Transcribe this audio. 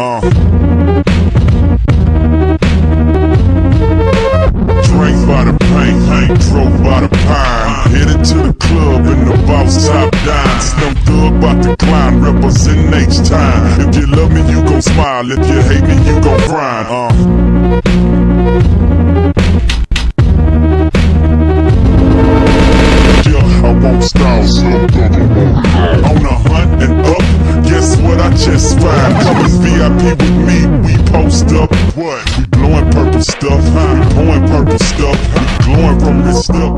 Uh. Drank by the paint, paint, drove by the pine. Headed to the club in the boss top dime. Slim thug about to climb, represent H time. If you love me, you gon' smile. If you hate me, you gon' grind. Uh. Yeah, I won't stall, Slim just fine. Coming VIP with me, we post up. What? We blowing purple stuff, huh? We purple stuff, huh? we glowing from this stuff.